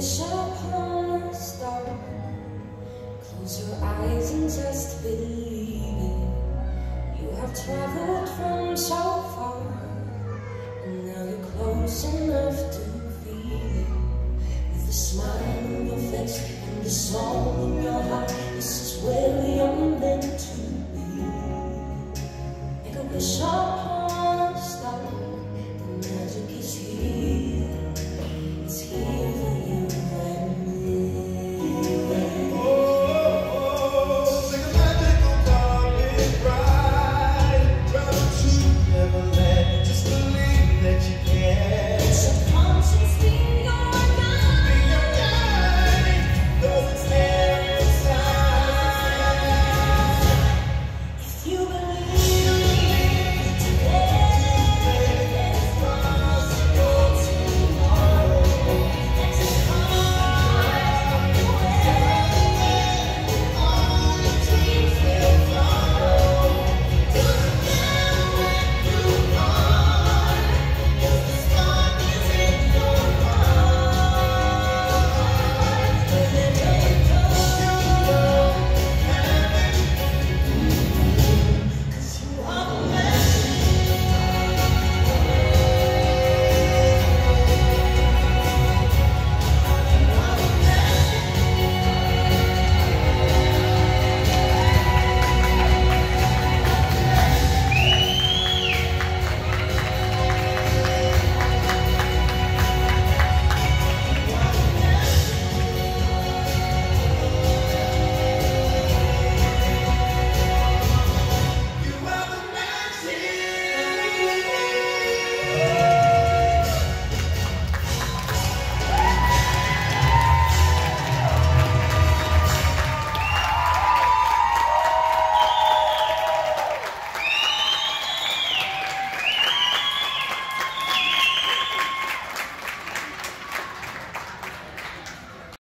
wish upon a star. Close your eyes and just believe it. You have traveled from so close enough to feel it. With a smile on your face and the song in your heart, this is where you're meant to be. Make a wish upon